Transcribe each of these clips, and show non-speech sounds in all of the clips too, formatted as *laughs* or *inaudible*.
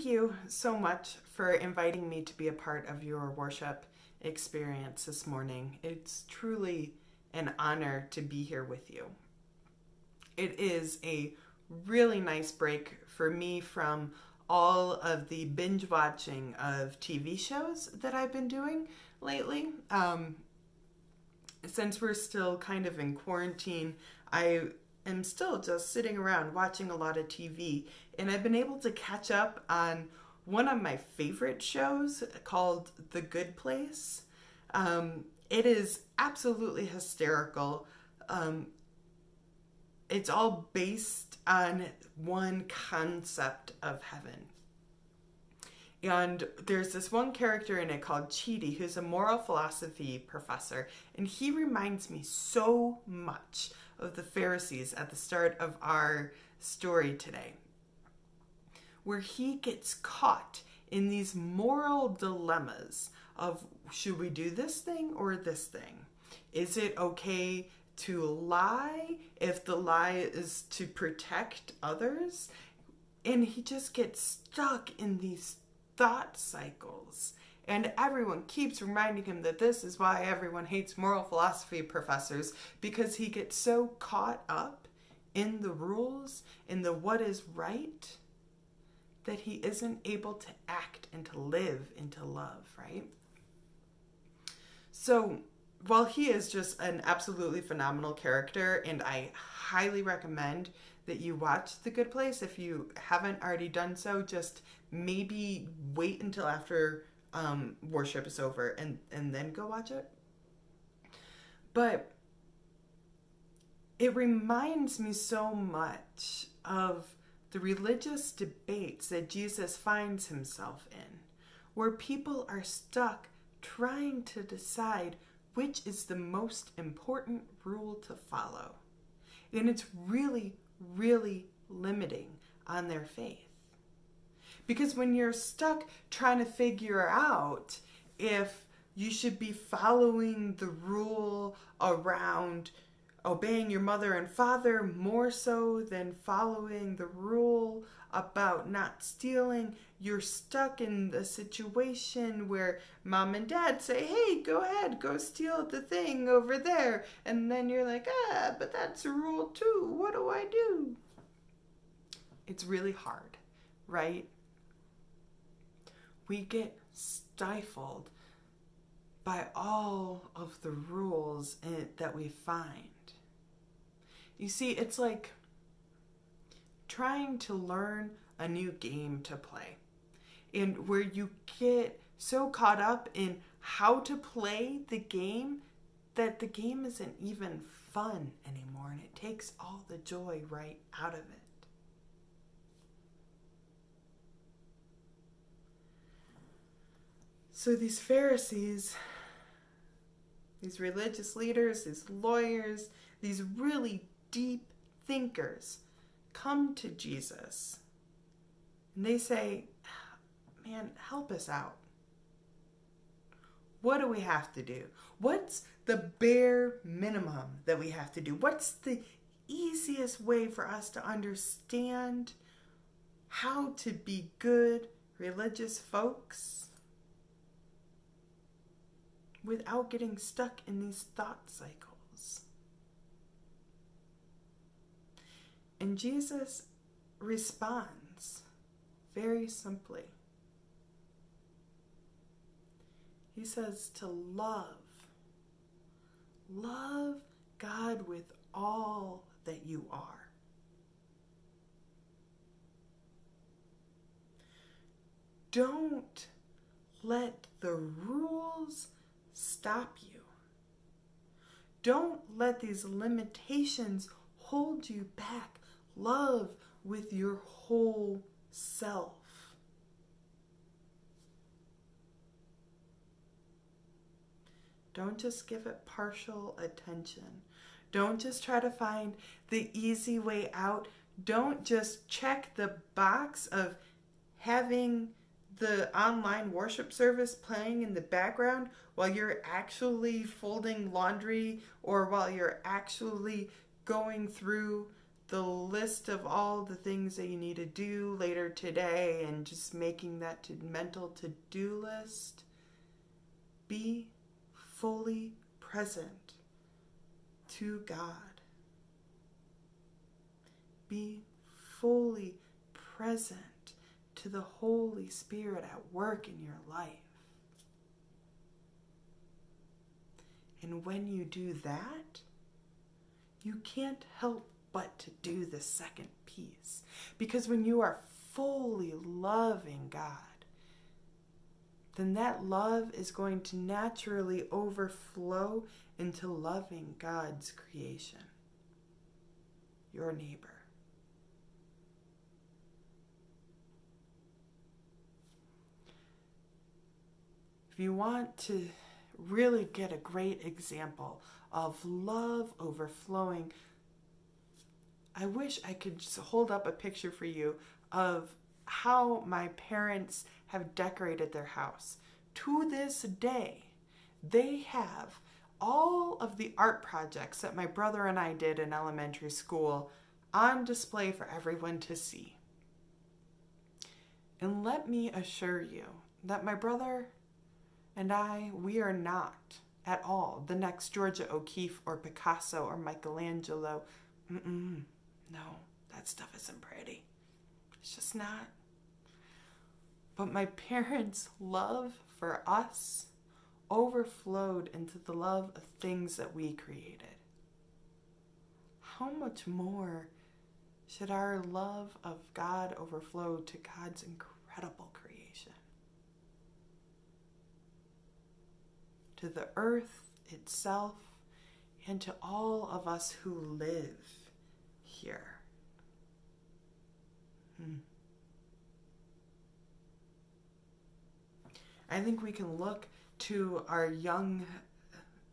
Thank you so much for inviting me to be a part of your worship experience this morning. It's truly an honor to be here with you. It is a really nice break for me from all of the binge watching of TV shows that I've been doing lately. Um, since we're still kind of in quarantine, I am still just sitting around watching a lot of TV, and I've been able to catch up on one of my favorite shows called The Good Place. Um, it is absolutely hysterical. Um, it's all based on one concept of heaven. And there's this one character in it called Chidi, who's a moral philosophy professor, and he reminds me so much of the Pharisees at the start of our story today, where he gets caught in these moral dilemmas of should we do this thing or this thing? Is it okay to lie if the lie is to protect others? And he just gets stuck in these thought cycles. And everyone keeps reminding him that this is why everyone hates moral philosophy professors because he gets so caught up in the rules, in the what is right, that he isn't able to act and to live into love, right? So, while he is just an absolutely phenomenal character, and I highly recommend that you watch The Good Place if you haven't already done so, just maybe wait until after um, worship is over and, and then go watch it. But it reminds me so much of the religious debates that Jesus finds himself in, where people are stuck trying to decide which is the most important rule to follow. And it's really, really limiting on their faith. Because when you're stuck trying to figure out if you should be following the rule around obeying your mother and father more so than following the rule about not stealing, you're stuck in the situation where mom and dad say, hey, go ahead, go steal the thing over there. And then you're like, ah, but that's a rule too. What do I do? It's really hard, right? We get stifled by all of the rules that we find. You see, it's like trying to learn a new game to play. And where you get so caught up in how to play the game that the game isn't even fun anymore and it takes all the joy right out of it. So these Pharisees, these religious leaders, these lawyers, these really deep thinkers come to Jesus and they say, Man, help us out. What do we have to do? What's the bare minimum that we have to do? What's the easiest way for us to understand how to be good religious folks without getting stuck in these thought cycles? And Jesus responds very simply. He says to love. Love God with all that you are. Don't let the rules stop you. Don't let these limitations hold you back love with your whole self. Don't just give it partial attention. Don't just try to find the easy way out. Don't just check the box of having the online worship service playing in the background while you're actually folding laundry or while you're actually going through the list of all the things that you need to do later today and just making that to mental to do list. Be fully present to God. Be fully present to the Holy Spirit at work in your life. And when you do that, you can't help but to do the second piece. Because when you are fully loving God, then that love is going to naturally overflow into loving God's creation, your neighbor. If you want to really get a great example of love overflowing, I wish I could just hold up a picture for you of how my parents have decorated their house. To this day, they have all of the art projects that my brother and I did in elementary school on display for everyone to see. And let me assure you that my brother and I, we are not at all the next Georgia O'Keeffe or Picasso or Michelangelo. Mm-mm. No, that stuff isn't pretty. It's just not. But my *laughs* parents' love for us overflowed into the love of things that we created. How much more should our love of God overflow to God's incredible creation? To the earth itself and to all of us who live here. Hmm. I think we can look to our young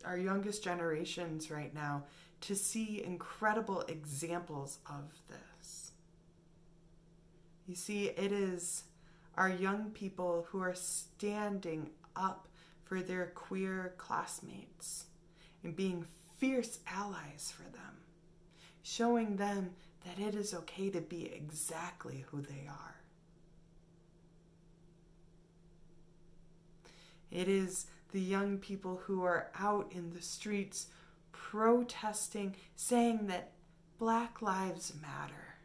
our youngest generations right now to see incredible examples of this. You see, it is our young people who are standing up for their queer classmates and being fierce allies for them, showing them that it is okay to be exactly who they are. It is the young people who are out in the streets protesting, saying that Black Lives Matter,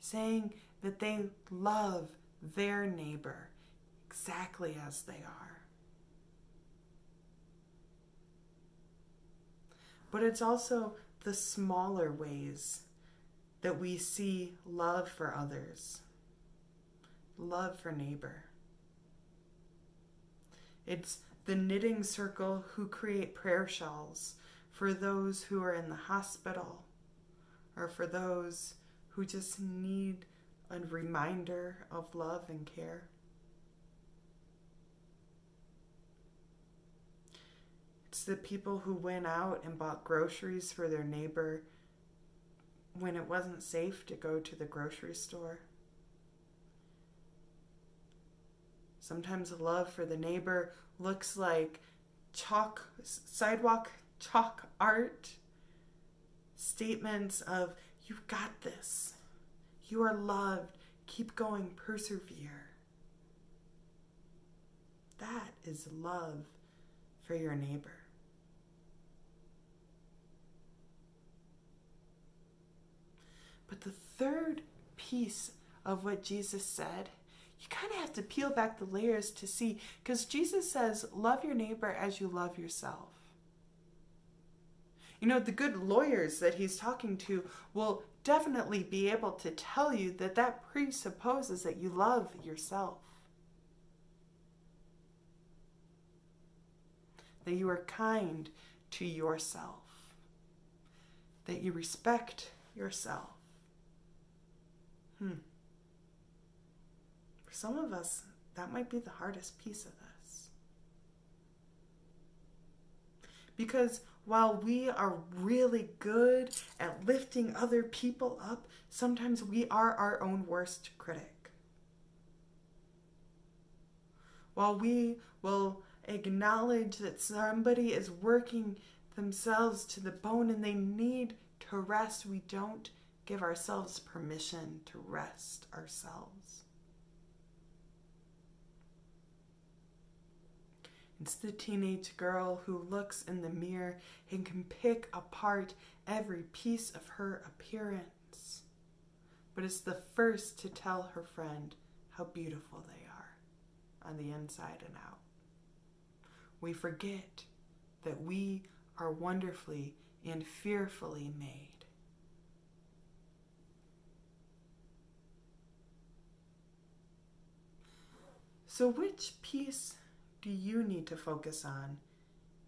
saying that they love their neighbor exactly as they are. But it's also the smaller ways that we see love for others love for neighbor. It's the knitting circle who create prayer shawls for those who are in the hospital or for those who just need a reminder of love and care. It's the people who went out and bought groceries for their neighbor when it wasn't safe to go to the grocery store. Sometimes love for the neighbor looks like chalk, sidewalk chalk art, statements of, You've got this. You are loved. Keep going. Persevere. That is love for your neighbor. But the third piece of what Jesus said you kind of have to peel back the layers to see because Jesus says, Love your neighbor as you love yourself. You know, the good lawyers that he's talking to will definitely be able to tell you that that presupposes that you love yourself. That you are kind to yourself. That you respect yourself. Hmm. For some of us, that might be the hardest piece of this. Because while we are really good at lifting other people up, sometimes we are our own worst critic. While we will acknowledge that somebody is working themselves to the bone and they need to rest. We don't give ourselves permission to rest ourselves. It's the teenage girl who looks in the mirror and can pick apart every piece of her appearance, but is the first to tell her friend how beautiful they are on the inside and out. We forget that we are wonderfully and fearfully made. So, which piece do you need to focus on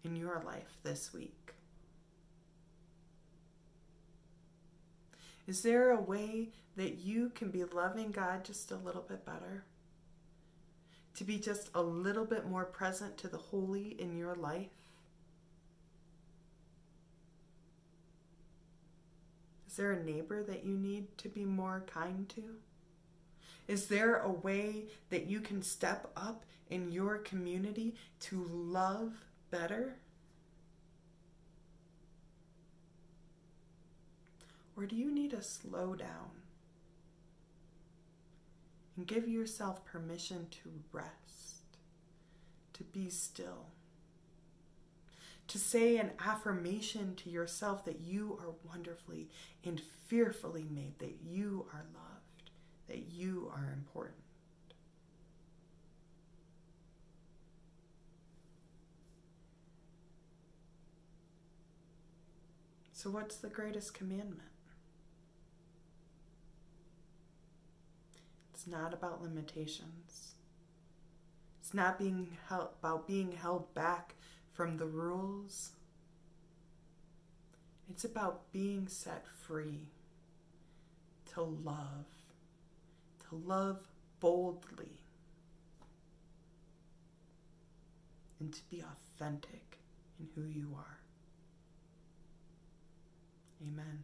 in your life this week? Is there a way that you can be loving God just a little bit better? To be just a little bit more present to the holy in your life? Is there a neighbor that you need to be more kind to? Is there a way that you can step up in your community to love better? Or do you need to slow down and give yourself permission to rest, to be still? to say an affirmation to yourself that you are wonderfully and fearfully made, that you are loved, that you are important. So, what's the greatest commandment? It's not about limitations. It's not being held, about being held back from the rules. It's about being set free to love, to love boldly and to be authentic in who you are. Amen.